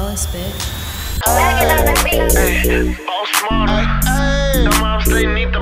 Dallas, bitch. Hey. The the.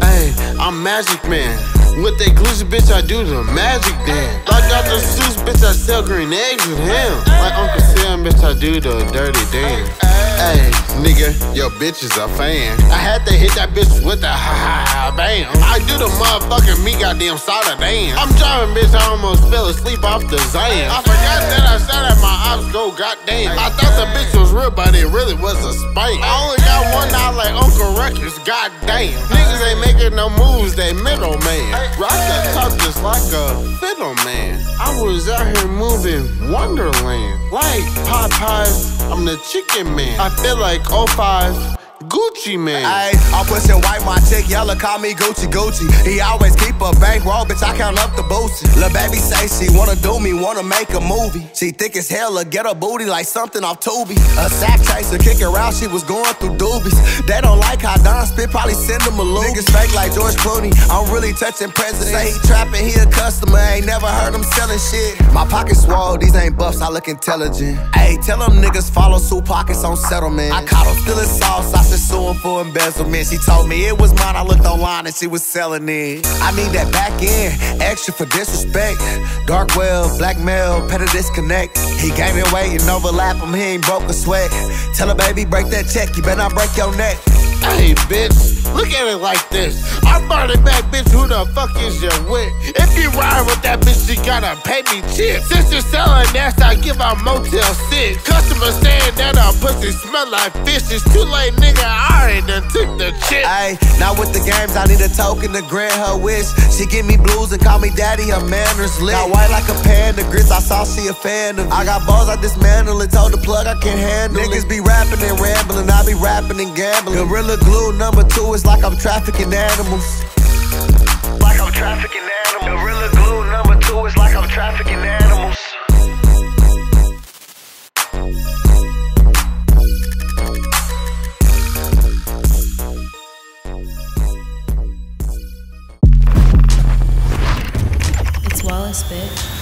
Hey, I'm Magic Man. With that glitchy bitch, I do the magic dance. Like Dr. Seuss, bitch, I sell green eggs with him. Like Uncle Sam, bitch, I do the dirty dance. Hey, nigga, your bitch is a fan. I had to hit that bitch with a ha ha ha bam. I do the motherfucking me goddamn soda dance. I'm driving, bitch, I almost fell asleep off the Xan. I forgot that I said at my ops go, goddamn. I thought the bitch was real, but it really was a spank. I only got one eye like Uncle Records, goddamn. Niggas ain't making no moves, they middleman. Rock that talk just like a fiddleman. I was out here moving Wonderland. Like Popeyes, I'm the chicken man. I feel like 05. Gucci Mane. Ayy, I'm pushing white, my chick yellow, call me Gucci Gucci. He always keep a bankroll, bitch, I count up the booty. Lil' baby say she wanna do me, wanna make a movie. She thick as hell, or get her booty like something off Tubi. A sack chaser, kick out, she was going through doobies. They don't like how Don spit, probably send them a loop. Niggas fake like George Clooney, I'm really touching presidents. Say he trapping, he a customer, ain't never heard him selling shit. My pockets swole, these ain't buffs, I look intelligent. Hey, tell them niggas follow suit pockets on settlement. I caught him stealing sauce, I should sue him for embezzlement. She told me it was mine, I looked online and she was selling it. I need that back end, extra for disrespect. Dark web, blackmail, pet a disconnect. He gave me away and overlap him, he ain't broke a sweat. Tell her baby, break that check, you better not break your neck. Hey, bitch, look at it like this. I'm burning back, bitch. Who the fuck is your wit? If you ride with that bitch, you gotta pay me chips. Since you're selling ass, I give out Motel 6. Customers saying that our pussy smell like fish. It's too late, nigga. I already done took the chip. Ayy, now with the games, I need a token to grant her wish. She give me blues and call me daddy, her manners lit. Got white like a panda, grits, I saw she a fan of it. I got balls, I dismantle it, told the plug I can't handle Niggas be rapping and rambling, I be rapping and gambling. Gorilla glue number two, it's like I'm trafficking animals. ass, bitch.